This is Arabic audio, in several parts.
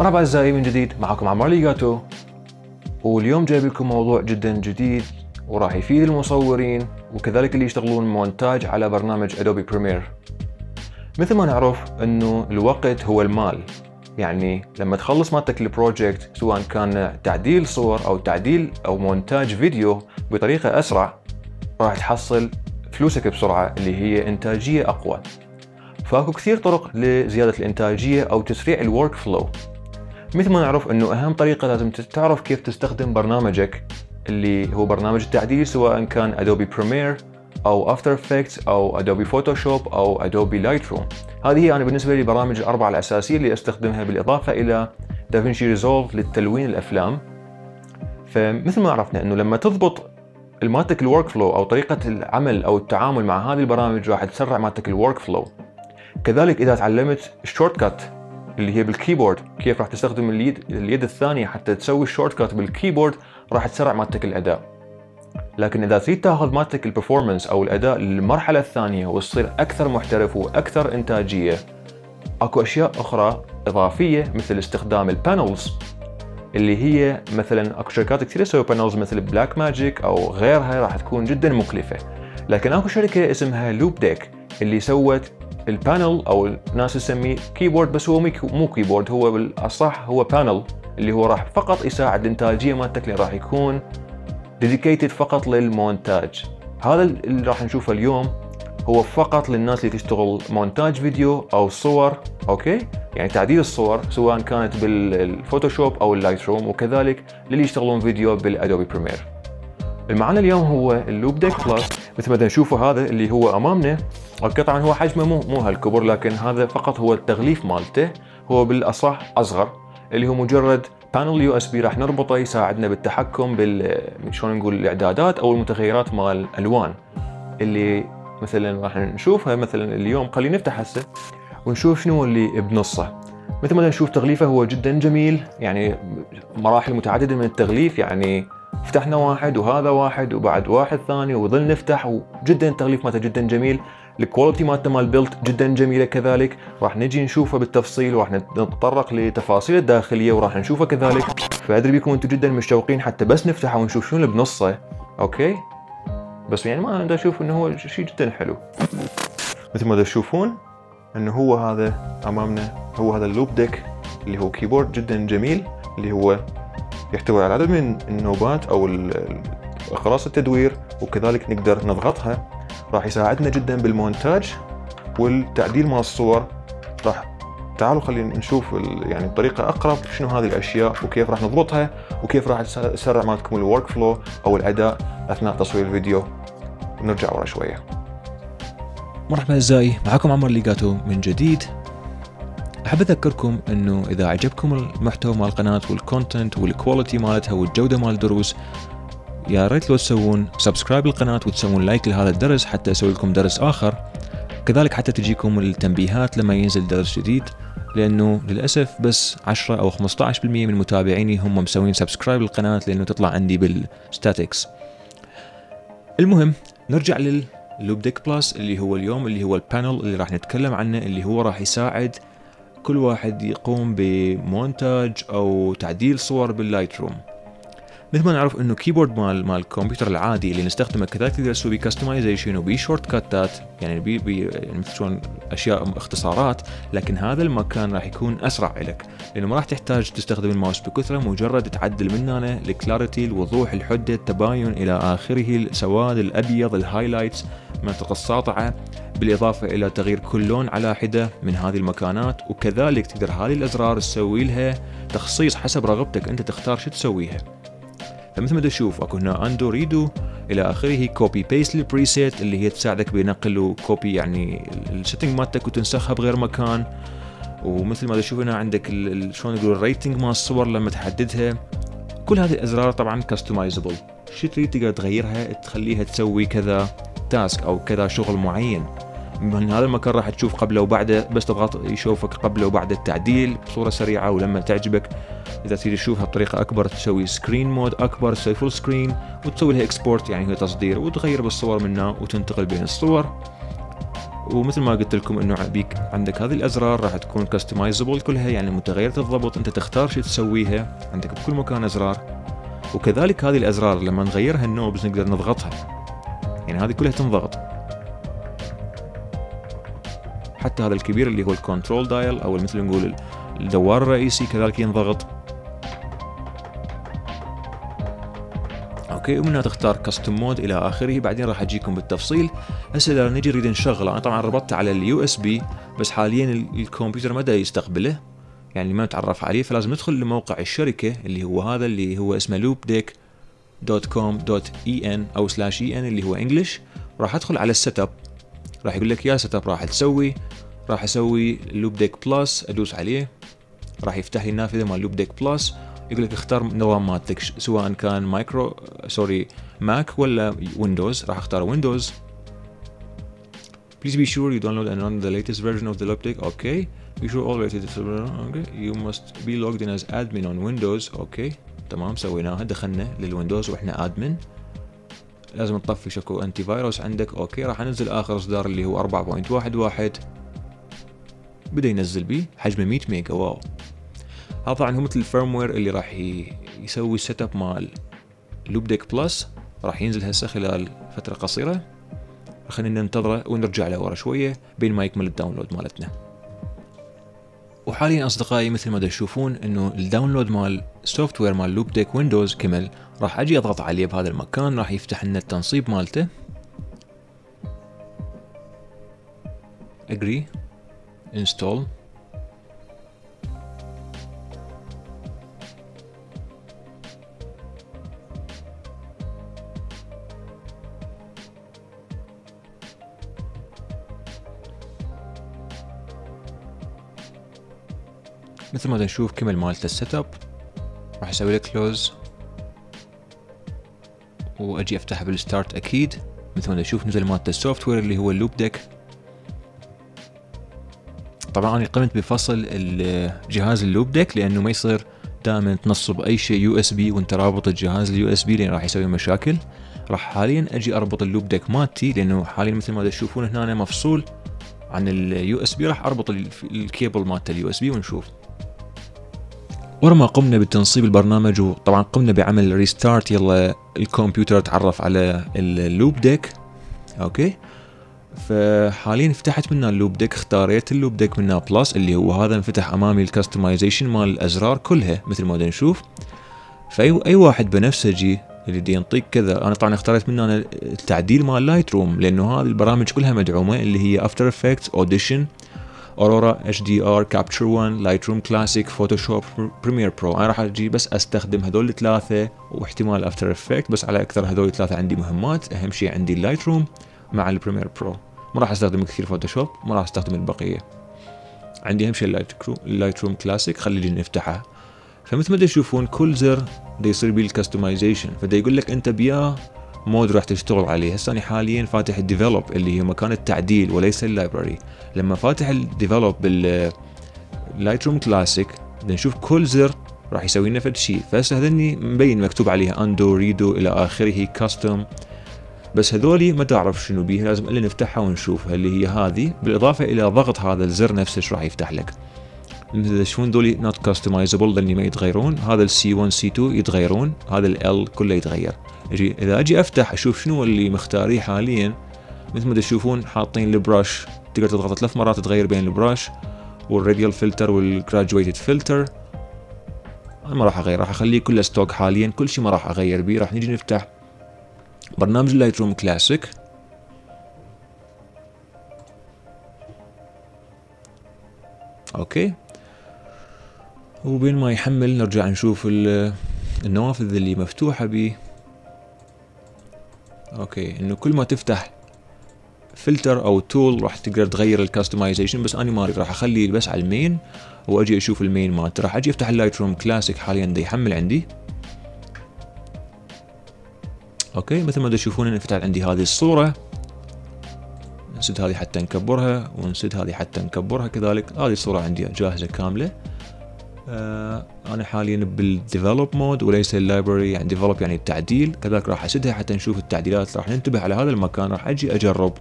مرحبا أعزائي من جديد معكم عمر ليجاتو واليوم جايب لكم موضوع جدا جديد وراح يفيد المصورين وكذلك اللي يشتغلون مونتاج على برنامج Adobe Premiere مثل ما نعرف إنه الوقت هو المال. يعني لما تخلص مالتك ال project سواء كان تعديل صور أو تعديل أو مونتاج فيديو بطريقة أسرع راح تحصل فلوسك بسرعة اللي هي إنتاجية أقوى. فأكو كثير طرق لزيادة الإنتاجية أو تسريع ال workflow مثل ما نعرف إنه أهم طريقة لازم تعرف كيف تستخدم برنامجك اللي هو برنامج التعديل سواء كان Adobe Premiere أو After Effects أو Adobe Photoshop أو Adobe Lightroom هذه هي أنا بالنسبة لي البرامج الأربعة الأساسية اللي أستخدمها بالإضافة إلى DaVinci Resolve للتلوين الأفلام. فمثل ما عرفنا إنه لما تضبط مالتك ال workflow أو طريقة العمل أو التعامل مع هذه البرامج راح تسرع مالتك ال workflow كذلك إذا تعلمت ال shortcut اللي هي بال keyboard. كيف راح تستخدم اليد اليد الثانية حتى تسوي ال shortcut بال keyboard راح تسرع مالتك الأداء. لكن إذا تريد تأخذ مالتك ال performance أو الأداء للمرحلة الثانية وتصير أكثر محترف وأكثر إنتاجية أكو أشياء أخرى إضافية مثل استخدام ال panels اللي هي مثلا أكو شركات كثير تسوي panels مثل Blackmagic أو غيرها راح تكون جدا مكلفة. لكن أكو شركة اسمها Loupedeck اللي سوت ال panel أو الناس تسميه keyboard بس هو مو keyboard هو بالأصح هو panel اللي هو راح فقط يساعد الانتاجيه مالتك اللي راح يكون dedicated فقط للمونتاج. هذا اللي راح نشوفه اليوم هو فقط للناس اللي تشتغل مونتاج فيديو أو صور أوكي؟ يعني تعديل الصور سواء كانت بال Photoshop أو ال Lightroom وكذلك للي يشتغلون فيديو بال Adobe Premiere. المعنا اليوم هو ال Loupedeck Plus. مثل ما نشوفه هذا اللي هو أمامنا طبعا هو حجمه مو مو هالكبر لكن هذا فقط هو التغليف مالته. هو بالأصح أصغر اللي هو مجرد panel USB راح نربطه يساعدنا بالتحكم بال شلون نقول الإعدادات أو المتغيرات مال الالوان اللي مثلا راح نشوفها مثلا اليوم خلينا نفتح هسه ونشوف شنو اللي بنصه. مثل ما نشوف تغليفه هو جدا جميل يعني مراحل متعددة من التغليف يعني فتحنا واحد وهذا واحد وبعد واحد ثاني وظل نفتح وجدا التغليف مالته جدا جميل. ال quality مالته مال build جدا جميلة كذلك. راح نجي نشوفه بالتفصيل وراح نتطرق لتفاصيل الداخلية وراح نشوفه كذلك. فأدري بيكم أنتم جدا مشتوقين حتى بس نفتحه ونشوف شنو اللي بنصه. أوكي؟ بس يعني ما أنا أشوف إنه هو شيء جدا حلو. مثل ما تشوفون إنه هو هذا أمامنا. هو هذا ال Loupedeck اللي هو keyboard جدا جميل اللي هو يحتوي على عدد من ال knobات أو أقراص التدوير وكذلك نقدر نضغطها. راح يساعدنا جدا بالمونتاج والتعديل مال الصور. راح تعالوا خلينا نشوف يعني بطريقة أقرب شنو هذه الأشياء وكيف راح نضبطها وكيف راح تسرع مالتكم ال workflow أو الأداء أثناء تصوير الفيديو. ونرجع ورا شوية. مرحبا أعزائي معكم عمر ليجاتو من جديد. أحب أذكركم أنه إذا عجبكم المحتوى مال القناة وال content وال quality مالتها والجودة مال الدروس يا ريت لو تسوون subscribe للقناة وتسوون like لهذا الدرس حتى أسوي لكم درس آخر. كذلك حتى تجيكم التنبيهات لما ينزل درس جديد لأنه للأسف بس 10 أو 15% من متابعيني هم مسوين subscribe للقناة لأنه تطلع عندي بال statistics المهم نرجع لل Loupedeck Plus اللي هو اليوم اللي هو ال panel اللي راح نتكلم عنه اللي هو راح يساعد كل واحد يقوم بمونتاج أو تعديل صور بال Lightroom. مثل ما نعرف إنه keyboard مال مال الكمبيوتر العادي اللي نستخدمه كذلك تقدر تسوي customization وبي shortcutات يعني بي بي يعني أشياء اختصارات لكن هذا المكان راح يكون أسرع لك لأنه ما راح تحتاج تستخدم الماوس بكثرة مجرد تعدل من هنا ال clarity الوضوح الحدة التباين إلى آخره السواد الأبيض ال highlights منطقه الساطعه بالإضافة إلى تغيير كل لون على حدة من هذه المكانات وكذلك تقدر هذه الأزرار تسوي لها تخصيص حسب رغبتك أنت تختار شو تسويها. فمثل ما تشوف أكو هنا undo redo إلى آخره copy paste لل preset اللي هي تساعدك بنقل و copy يعني ال setting مالتك وتنسخها بغير مكان. ومثل ما تشوف هنا عندك شلون نقول ال rating مال الصور لما تحددها. كل هذه الأزرار طبعا customizable شو تريد تقدر تغيرها؟ تخليها تسوي كذا. task أو كذا شغل معين. من هذا المكان راح تشوف قبله وبعده بس تضغط يشوفك قبله وبعد التعديل بصورة سريعة ولما تعجبك. إذا تريد تشوفها بطريقة أكبر تسوي screen mode أكبر تسوي full screen وتسوي لها export يعني هي تصدير وتغير بالصور منها وتنتقل بين الصور. ومثل ما قلت لكم إنه بيك عندك هذه الأزرار راح تكون customizable كلها يعني متغيرة الضبط. أنت تختار شو تسويها عندك بكل مكان أزرار. وكذلك هذه الأزرار لما نغيرها ال knobs نقدر نضغطها. يعني هذه كلها تنضغط. حتى هذا الكبير اللي هو ال control dial أو مثل نقول الدوار الرئيسي كذلك ينضغط. okay ومنها تختار custom mode إلى آخره. بعدين راح أجيكم بالتفصيل. هسه إذا نجي نريد نشغله أنا طبعا ربطته على ال USB بس حاليا الكمبيوتر ما يستقبله. يعني ما نتعرف عليه فلازم ندخل لموقع الشركة اللي هو هذا اللي هو اسمه Loupedeck dot en أو slash en اللي هو English راح أدخل على ال setup راح يقول لك يا setup راح تسوي راح أسوي Loupedeck Plus أدوس عليه راح يفتح لي النافذة مال Loupedeck Plus يقول لك اختار نظام مالتك سواء كان مايكرو sorry Mac ولا Windows راح أختار Windows Please be sure you download and run the latest version of the Loupedeck. Okay. Be sure all related okay. You must be logged in as admin on Windows. Okay. تمام سويناها دخلنا لل Windows وإحنا admin. لازم تطفي شكو antivirus عندك okay راح أنزل آخر إصدار اللي هو 4.11 بدأ ينزل بيه حجمه 100 ميجا wow. هذا طبعا هو مثل ال firmware اللي راح يسوي setup مال Loupedeck Plus. راح ينزل هسه خلال فترة قصيرة. خلينا ننتظره ونرجع له ورا شوية بين ما يكمل ال download مالتنا. وحاليا أصدقائي مثل ما تشوفون إنه ال download مال software مال Loupedeck Windows كمل راح أجي أضغط عليه بهذا المكان راح يفتح لنا التنصيب مالته. Agree. Install. مثل ما نشوف كمل مالته ال setup أسوي له close وأجي افتحه بال start أكيد. مثل ما نشوف نزل مالته ال software اللي هو ال Loupedeck طبعا أنا قمت بفصل الجهاز ال Loupedeck لأنه ما يصير دائما تنصب أي شيء USB وأنت رابط الجهاز ال USB لأن راح يسوي مشاكل. راح حاليا أجي أربط ال Loupedeck مالتي لأنه حاليا مثل ما تشوفون هنا مفصول عن ال USB راح أربط الكيبل مالته ال USB ونشوف. ورا ما قمنا بتنصيب البرنامج وطبعا قمنا بعمل restart يلا الكمبيوتر تعرف على ال Loupedeck okay. فحاليا فتحت منها ال Loupedeck اختاريت ال Loupedeck منها Plus اللي هو هذا انفتح أمامي ال customization مال الأزرار كلها مثل ما نشوف. فأي أي واحد بنفسجي اللي ينطيك كذا. أنا طبعا اختاريت منه أنا التعديل مال Lightroom لأنه هذه البرامج كلها مدعومة اللي هي After Effects Audition Aurora HDR Capture 1 Lightroom Classic Photoshop Premiere Pro أنا راح أجي بس أستخدم هذول الثلاثة واحتمال After Effect بس على أكثر هذول الثلاثة عندي مهمات. أهم شيء عندي ال Lightroom مع ال Premiere Pro ما راح أستخدم كثير Photoshop ما راح أستخدم البقية. عندي أهم شيء ال Light ال Lightroom Classic خلي نفتحها. فمثل ما تشوفون كل زر دا يصير بيه ال customization فدا يقول لك أنت بيا mode راح تشتغل عليه. هسه أنا حاليا فاتح ال develop اللي هي مكان التعديل وليس ال library لما فاتح ال develop بال Lightroom Classic نشوف كل زر راح يسوي لنا فد شيء فهسه هذني مبين مكتوب عليها undo redo إلى آخره custom بس هذولي ما تعرف شنو بيها لازم إلا نفتحها ونشوفها اللي هي هذه. بالإضافة إلى ضغط هذا الزر نفسه راح يفتح لك. مثل شلون ذولي not customizable لاني ما يتغيرون. هذا ال C1 C2 يتغيرون. هذا ال كله يتغير. أجي إذا أجي أفتح أشوف شنو اللي مختاريه حاليا مثل ما تشوفون حاطين ال brush تقدر تضغط ثلاث مرات تغير بين ال brush وال radial filter وال graduated filter أنا ما راح أغير راح أخليه كله stock حاليا. كل شيء ما راح أغير بيه راح نيجي نفتح برنامج ال Lightroom Classic okay. وبين ما يحمل نرجع نشوف النوافذ اللي مفتوحة بيه okay إنه كل ما تفتح فلتر أو tool راح تقدر تغير ال customization بس أنا ما أريد راح اخليه بس على ال main وأجي أشوف ال main مالته راح أجي أفتح ال Lightroom Classic حاليا دا يحمل عندي. okay مثل ما تشوفون فتحت عندي هذه الصورة. نسد هذه حتى نكبرها ونسد هذه حتى نكبرها كذلك. هذه الصورة عندي جاهزة كاملة. آه أنا حاليا بال develop mode وليس ال library يعني develop يعني التعديل. كذلك راح أسدها حتى نشوف التعديلات راح ننتبه على هذا المكان راح أجي أجرب.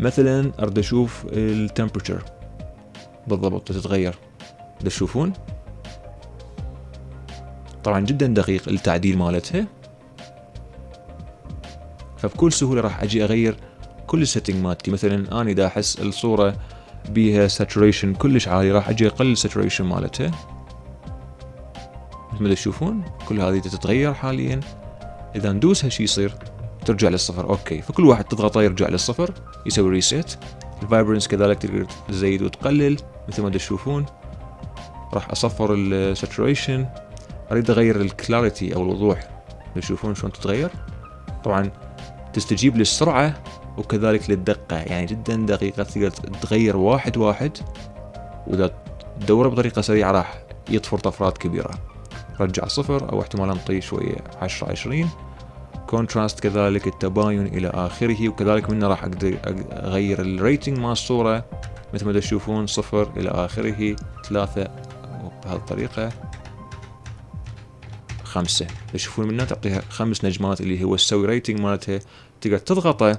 مثلا أريد أشوف ال temperature بالضبط تتغير. تشوفون؟ طبعا جدا دقيق التعديل مالتها. فبكل سهولة راح أجي أغير كل ال setting مالتي. مثلا أنا إذا أحس الصورة بيها saturation كلش عالي راح أجي أقلل ال saturation مالتها مثل ما تشوفون كل هذه تتغير حاليا. إذا ندوسها شي يصير؟ ترجع للصفر. okay فكل واحد تضغطه يرجع للصفر يسوي reset ال vibrance كذلك تقدر تزيد وتقلل. مثل ما تشوفون راح أصفر ال saturation أريد أغير ال clarity أو الوضوح. تشوفون شلون تتغير؟ طبعا تستجيب للسرعة وكذلك للدقة. يعني جدا دقيقة تقدر تغير واحد واحد وإذا تدوره بطريقة سريعة راح يطفر طفرات كبيرة. رجع صفر أو احتمال نطي شوية عشرة عشرين. contrast كذلك التباين إلى آخره وكذلك منه راح أقدر أغير ال rating مال الصورة. مثل ما تشوفون صفر إلى آخره ثلاثة بهذه الطريقة خمسة. تشوفون منها تعطيها خمس نجمات اللي هو تسوي rating مالتها. تقدر تضغطه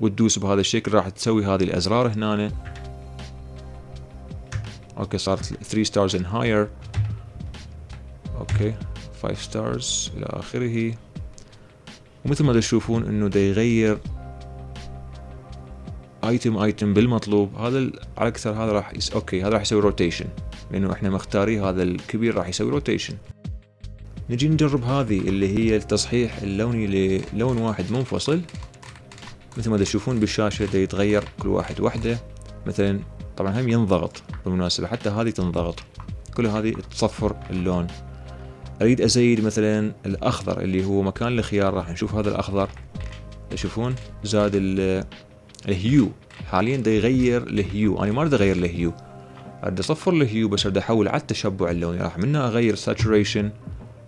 وتدوس بهذا الشكل راح تسوي هذه الأزرار هنا okay صارت 3 stars and higher okay 5 stars إلى آخره. ومثل ما تشوفون إنه دا يغير item item بالمطلوب. هذا على أكثر هذا راح يس... okay هذا راح يسوي rotation لأنه إحنا مختاري هذا الكبير راح يسوي rotation نجي نجرب هذه اللي هي التصحيح اللوني للون واحد منفصل. مثل ما تشوفون بالشاشة يتغير كل واحد وحدة. مثلا طبعا هم ينضغط بالمناسبة حتى هذه تنضغط. كل هذه تصفر اللون. أريد أزيد مثلا الأخضر اللي هو مكان الخيار راح نشوف هذا الأخضر. تشوفون؟ زاد ال hue. حاليا دا يغير ال hue أنا ما أريد أغير ال hue أريد أصفر ال hue بس أريد أحول على التشبع اللوني. راح منها أغير saturation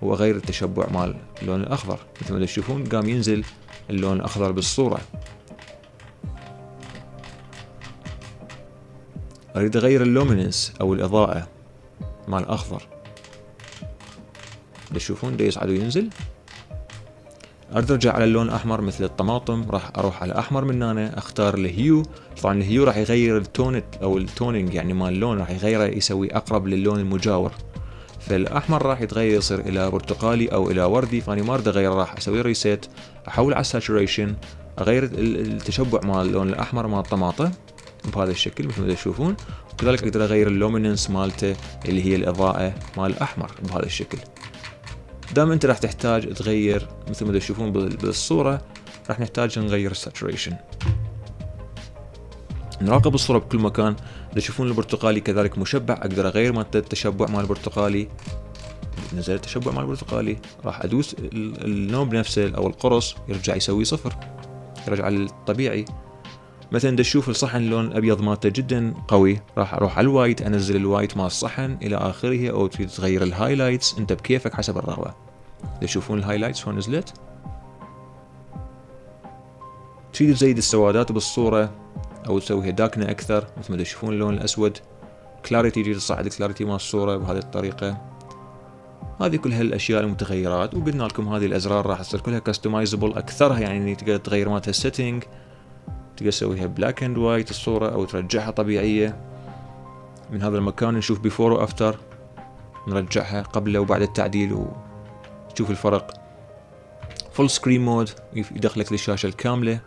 وأغير التشبع مال اللون الأخضر. مثل ما تشوفون قام ينزل اللون الأخضر بالصورة. أريد اغير ال luminance أو الإضاءة مال الأخضر. تشوفون دا يصعد وينزل اريد أرجع على اللون الأحمر مثل الطماطم راح أروح على أحمر من هنا أختار ال hue. طبعا ال hue راح يغير ال tone أو ال toning يعني مال اللون راح يغيره يسوي أقرب للون المجاور. فالأحمر راح يتغير يصير إلى برتقالي أو إلى وردي فأني ما أريد اغير راح أسوي reset أحول على ال saturation أغير التشبع مال اللون الأحمر مال الطماطم. بهذا الشكل مثل ما تشوفون. وكذلك أقدر اغير ال luminance مالته اللي هي الإضاءة مال الأحمر بهذا الشكل. دام أنت راح تحتاج تغير مثل ما تشوفون بالصورة راح نحتاج نغير ال saturation نراقب الصورة بكل مكان. تشوفون البرتقالي كذلك مشبع. أقدر أغير مالته التشبع مال البرتقالي. نزل التشبع مال البرتقالي. راح أدوس ال knob نفسه أو القرص يرجع يسوي صفر. يرجع للطبيعي. مثلا تشوف الصحن اللون الابيض مالته جدا قوي راح أروح على ال white أنزل ال white مال الصحن إلى آخره. أو تريد تغير ال highlights أنت بكيفك حسب الرغبة. تشوفون ال highlights شلون نزلت؟ تريد تزيد السوادات بالصورة أو تسويها داكنة أكثر مثل ما تشوفون اللون الأسود. clarity تريد تصعد ال clarity مال الصورة بهذه الطريقة. هذه كل هالأشياء المتغيرات وقلنا لكم هذه الأزرار راح تصير كلها customizable أكثرها يعني تقدر تغير مالتها ال setting تقدر تسويها black and white الصورة أو ترجعها طبيعية. من هذا المكان نشوف before و after نرجعها قبل وبعد التعديل وتشوف الفرق. full screen mode يدخلك للشاشة الكاملة.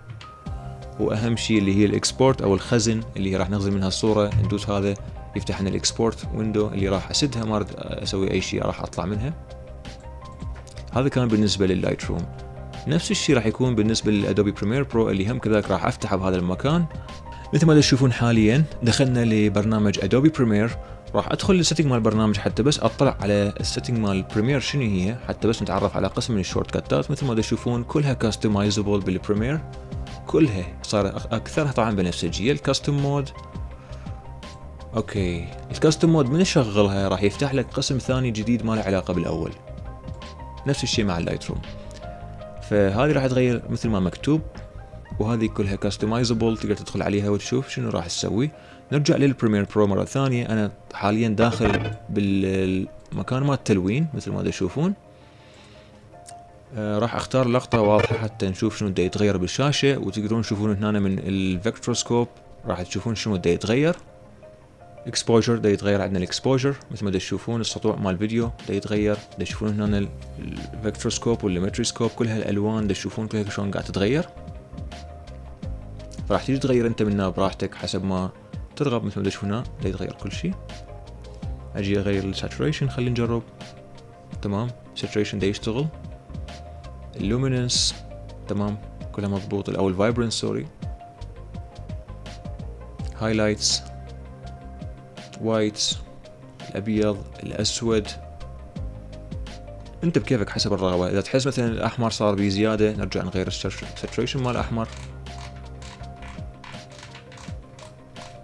وأهم شيء اللي هي ال export أو الخزن اللي راح نخزن منها الصورة ندوس هذا يفتح لنا ال export window اللي راح أسدها ما أسوي أي شيء راح أطلع منها. هذا كان بالنسبة لل Lightroom نفس الشيء راح يكون بالنسبة لل Adobe Premiere Pro اللي هم كذلك راح أفتحه بهذا المكان. مثل ما تشوفون حاليا دخلنا لبرنامج Adobe Premiere راح أدخل لل setting مال البرنامج حتى بس أطلع على ال setting مال Premiere شنو هي حتى بس نتعرف على قسم من ال shortcutات. مثل ما تشوفون كلها customizable بال Premiere كلها صار أكثرها طبعا بنفسجيه ال custom mode okay. ال custom mode من اشغلها راح يفتح لك قسم ثاني جديد ما له علاقة بالأول. نفس الشيء مع ال Lightroom فهذه راح تغير مثل ما مكتوب وهذه كلها customizable تقدر تدخل عليها وتشوف شنو راح تسوي. نرجع لل Premiere Pro مرة ثانية. أنا حاليا داخل بالمكان مال التلوين مثل ما تشوفون آه راح أختار لقطة واضحة حتى نشوف شنو دا يتغير بالشاشة وتقدرون تشوفون هنا من ال vectorscope راح تشوفون شنو دا يتغير exposure دا يتغير عندنا ال exposure مثل ما دا تشوفون السطوع مال الفيديو دا يتغير. دا تشوفون هنا ال vectorscope وال Lumetri scope كل هالألوان دا تشوفون كلها شلون قاعد تتغير. راح تيجي تغير أنت منها براحتك حسب ما ترغب. مثل ما تشوف هنا دا يتغير كل شيء. أجي أغير ال saturation خلينا نجرب. تمام؟ saturation دا يشتغل. ال luminance تمام؟ كلها مضبوط أو ال vibrance sorry highlights white الأبيض الأسود. أنت بكيفك حسب الرغبة؟ إذا تحس مثلا الأحمر صار بزياده نرجع نغير ال saturation مال الأحمر.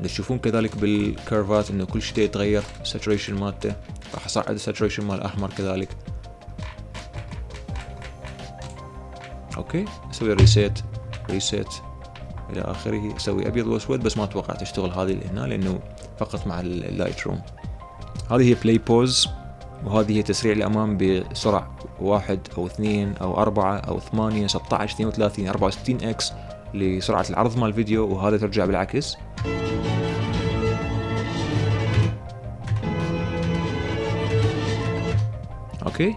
تشوفون كذلك بال curveات إنه كل شيء يتغير ال saturation مالته. راح اصعد ال saturation مال الاحمر كذلك. okay أسوي reset reset إلى آخره أسوي أبيض وأسود بس ما أتوقع تشتغل هذه هنا لأنه فقط مع ال Lightroom هذه هي play pause وهذه هي تسريع الأمام بسرعة. واحد أو اثنين أو أربعة أو ثمانية 16 32 64 x لسرعة العرض مال الفيديو وهذا ترجع بالعكس. Okay؟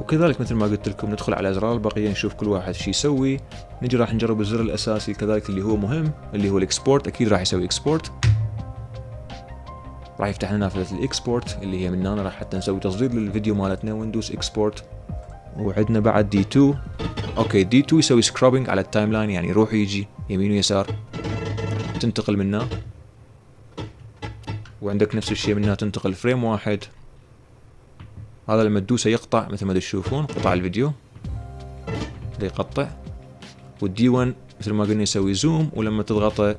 وكذلك مثل ما قلت لكم ندخل على أزرار البقية نشوف كل واحد شو يسوي. نجي راح نجرب الزر الأساسي كذلك اللي هو مهم اللي هو ال export. أكيد راح يسوي export. راح يفتح لنا نافذة ال export اللي هي من هنا راح حتى نسوي تصدير للفيديو مالتنا ويندوز export وعندنا بعد D2 okay D2 يسوي scrubbing على ال timeline يعني يروح ويجي يمين ويسار. تنتقل منه وعندك نفس الشيء منها تنتقل frame واحد. هذا لما تدوسه يقطع مثل ما تشوفون قطع الفيديو. يقطع. وال D1 مثل ما قلنا يسوي zoom ولما تضغطه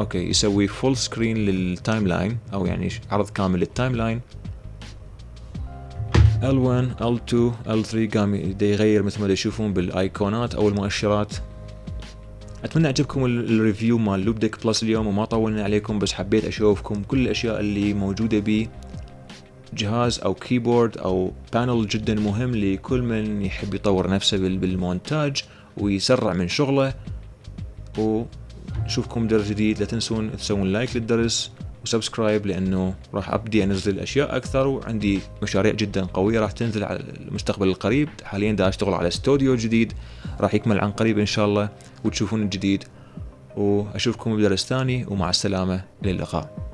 okay يسوي full screen لل timeline أو يعني عرض كامل لل timeline L1 L2 L3 قام يغير مثل ما تشوفون بالايقونات أو المؤشرات. أتمنى عجبكم ال review مال Loupedeck Plus اليوم وما طولنا عليكم بس حبيت أشوفكم كل الأشياء اللي موجودة بي. جهاز أو keyboard أو panel جدا مهم لكل من يحب يطور نفسه بالمونتاج ويسرع من شغله. ونشوفكم درس جديد لا تنسون تسوون like للدرس و subscribe لأنه راح أبدي أنزل أشياء أكثر وعندي مشاريع جدا قوية راح تنزل على المستقبل القريب. حاليا دا أشتغل على استوديو جديد راح يكمل عن قريب إن شاء الله وتشوفون الجديد. وأشوفكم بدرس ثاني ومع السلامة إلى اللقاء.